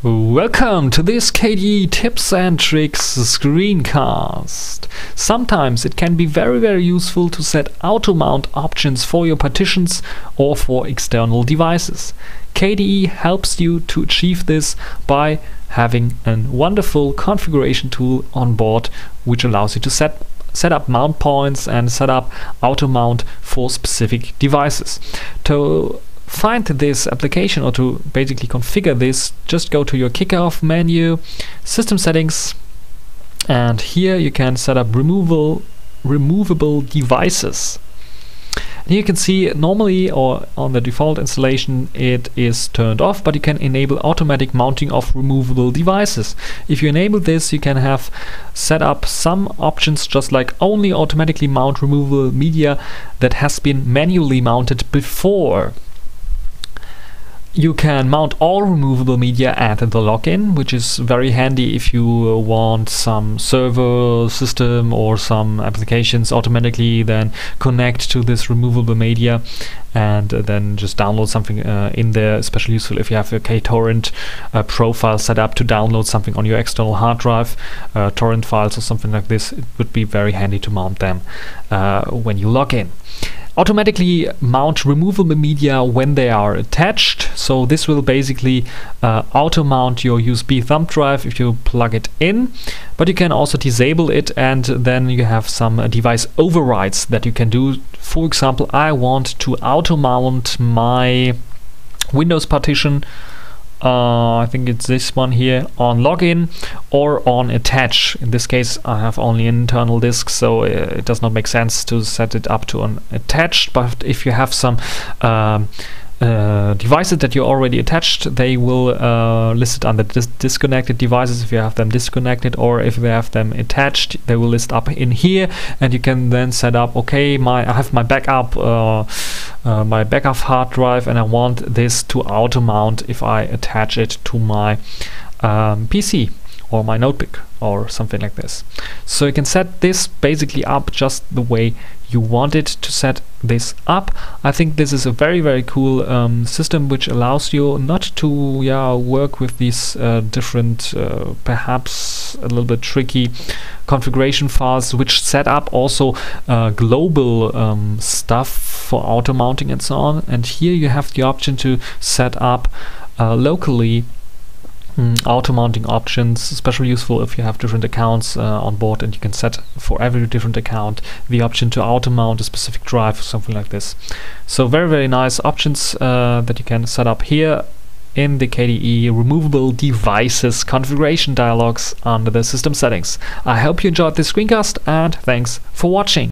Welcome to this KDE Tips and Tricks screencast. Sometimes it can be very very useful to set auto mount options for your partitions or for external devices. KDE helps you to achieve this by having a wonderful configuration tool on board which allows you to set set up mount points and set up auto mount for specific devices. To find this application or to basically configure this, just go to your kickoff menu, system settings, and here you can set up removal removable devices. And you can see normally or on the default installation it is turned off, but you can enable automatic mounting of removable devices. If you enable this, you can have set up some options just like only automatically mount removable media that has been manually mounted before you can mount all removable media at the login, which is very handy if you want some server system or some applications automatically then connect to this removable media and uh, then just download something uh, in there, especially useful if you have a KTorrent uh, profile set up to download something on your external hard drive, uh, torrent files or something like this. It would be very handy to mount them uh, when you log in automatically mount removable media when they are attached. So this will basically uh, auto mount your USB thumb drive if you plug it in. But you can also disable it and then you have some uh, device overrides that you can do. For example, I want to auto mount my Windows partition uh, I think it's this one here on login or on attach in this case I have only internal disk so uh, it does not make sense to set it up to an attached but if you have some um, uh, devices that you already attached, they will uh, list it under dis disconnected devices if you have them disconnected, or if they have them attached, they will list up in here, and you can then set up. Okay, my I have my backup, uh, uh my backup hard drive, and I want this to auto mount if I attach it to my um, PC or my notebook or something like this. So you can set this basically up just the way you want it to set this up. I think this is a very very cool um, system which allows you not to yeah work with these uh, different uh, perhaps a little bit tricky configuration files which set up also uh, global um, stuff for auto mounting and so on and here you have the option to set up uh, locally Mm, auto mounting options, especially useful if you have different accounts uh, on board and you can set for every different account the option to auto mount a specific drive or something like this. So very very nice options uh, that you can set up here in the KDE removable devices configuration dialogs under the system settings. I hope you enjoyed this screencast and thanks for watching.